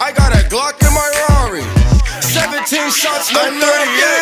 I got a Glock in my Rari. 17 shots, no 30.